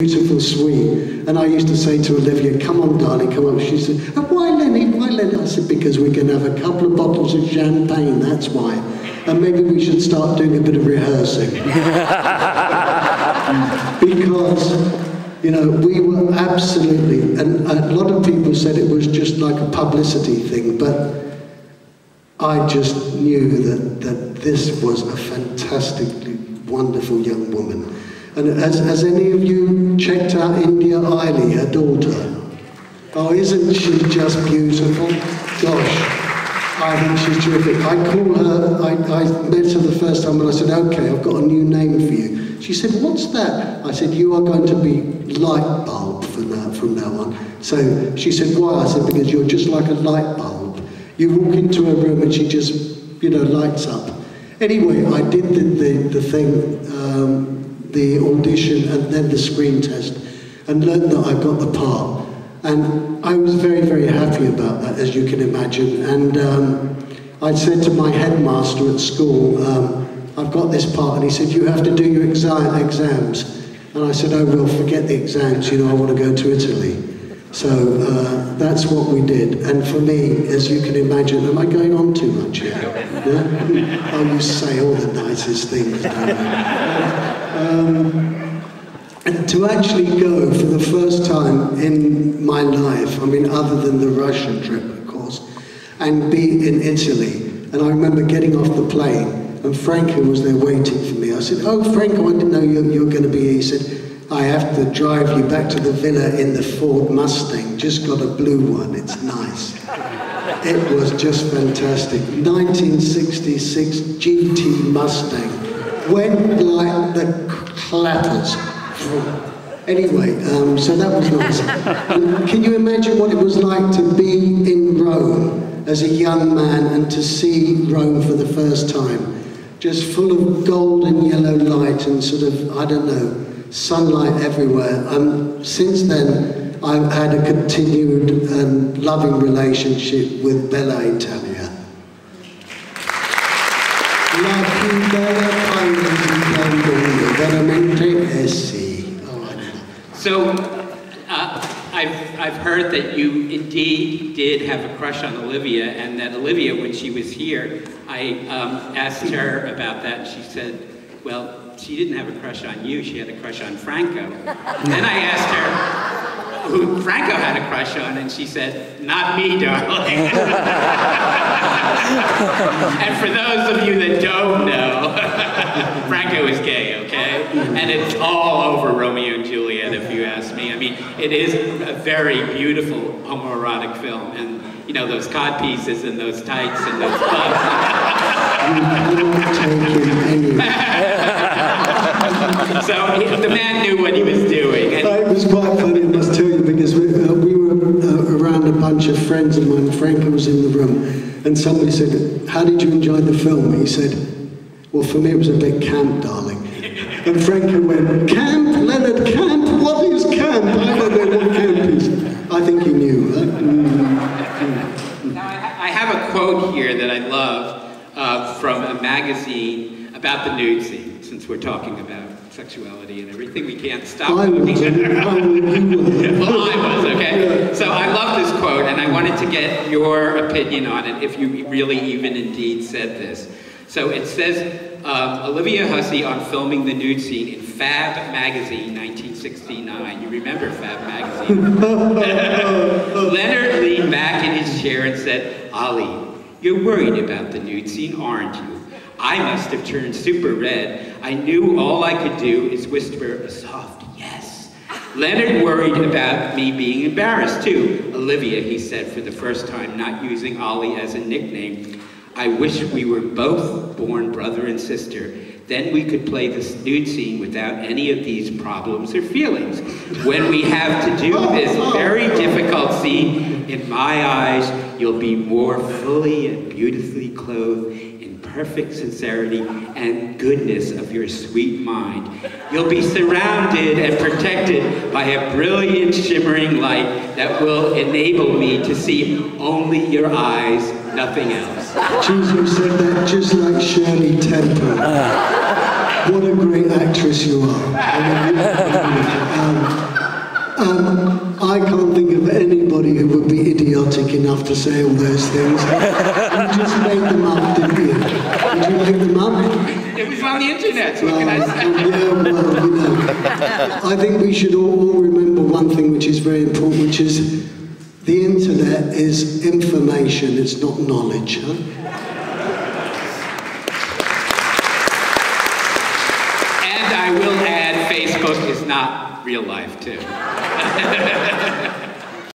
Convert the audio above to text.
beautiful suite. And I used to say to Olivia, come on, darling, come on. She said, oh, why Lenny, why Lenny? I said, because we can have a couple of bottles of champagne, that's why. And maybe we should start doing a bit of rehearsing. because you know, we were absolutely, and a lot of people said it was just like a publicity thing, but I just knew that, that this was a fantastically wonderful young woman. And has, has any of you checked out India Eisley, her daughter? Oh, isn't she just beautiful? Gosh, I think she's terrific. I call her, I, I met her the first time and I said, okay, I've got a new name for you. She said, what's that? I said, you are going to be light bulb from now, from now on. So she said, why? I said, because you're just like a light bulb. You walk into a room and she just, you know, lights up. Anyway, I did the, the, the thing, um, the audition and then the screen test and learned that I got the part. And I was very, very happy about that, as you can imagine. And um, I said to my headmaster at school, um, I've got this part, and he said, you have to do your exam exams. And I said, oh, well, forget the exams, you know, I want to go to Italy. So uh, that's what we did. And for me, as you can imagine, am I going on too much here? Yeah? oh, you say all the nicest things? Um, and to actually go for the first time in my life, I mean, other than the Russian trip, of course, and be in Italy. And I remember getting off the plane, and Franco was there waiting for me. I said, oh, Franco, I didn't know you, you were going to be here. He said, I have to drive you back to the villa in the Ford Mustang. Just got a blue one. It's nice. It was just fantastic. 1966 GT Mustang went like the clappers. Anyway, um, so that was nice. Can you imagine what it was like to be in Rome as a young man and to see Rome for the first time? Just full of golden yellow light and sort of, I don't know, sunlight everywhere. Um, since then, I've had a continued and loving relationship with Bella Italia. La Bella so, uh, I've, I've heard that you indeed did have a crush on Olivia, and that Olivia, when she was here, I um, asked her about that, and she said, well, she didn't have a crush on you, she had a crush on Franco. And then I asked her who Franco had a crush on, and she said, not me, darling. and for those of you that don't know, Franco is gay, okay? And it's all over Romeo and Juliet, if you ask me. I mean, it is a very beautiful homoerotic film, and you know, those cod pieces and those tights and those gloves. so the man knew what he was doing. And it was quite funny, I must tell you, because we, uh, we were uh, around a bunch of friends of mine. Franco was in the room, and somebody said, how did you enjoy the film? He said, well, for me, it was a bit camp, darling. And Franco went, Camp? Leonard, camp? What is camp? I don't know what camp is. I think he knew. Uh, mm, mm, mm. Now, I have a quote here that I love uh, from a magazine about the nude scene, since we're talking about sexuality and everything. We can't stop. I was. well, I was, okay. So I love this quote, and I wanted to get your opinion on it, if you really even indeed said this. So it says um, Olivia Hussey on filming the nude scene in Fab magazine, 1969. You remember Fab magazine? Leonard leaned back in his chair and said, Ollie, you're worried about the nude scene, aren't you? I must have turned super red. I knew all I could do is whisper a soft yes. Leonard worried about me being embarrassed too. Olivia, he said for the first time, not using Ollie as a nickname, I wish we were both born brother and sister. Then we could play this nude scene without any of these problems or feelings. When we have to do this very difficult scene, in my eyes, you'll be more fully and beautifully clothed in perfect sincerity and goodness of your sweet mind. You'll be surrounded and protected by a brilliant shimmering light that will enable me to see only your eyes nothing else. Jesus said that just like Shirley Temple. what a great actress you are. Um, um, I can't think of anybody who would be idiotic enough to say all those things. You just made them up, didn't you? Did you make them up? It was on the internet, so Well, can I say? yeah, well, you know. I think we should all, all remember one thing which is very important, which is the internet is information, it's not knowledge. Huh? And I will add, Facebook is not real life, too.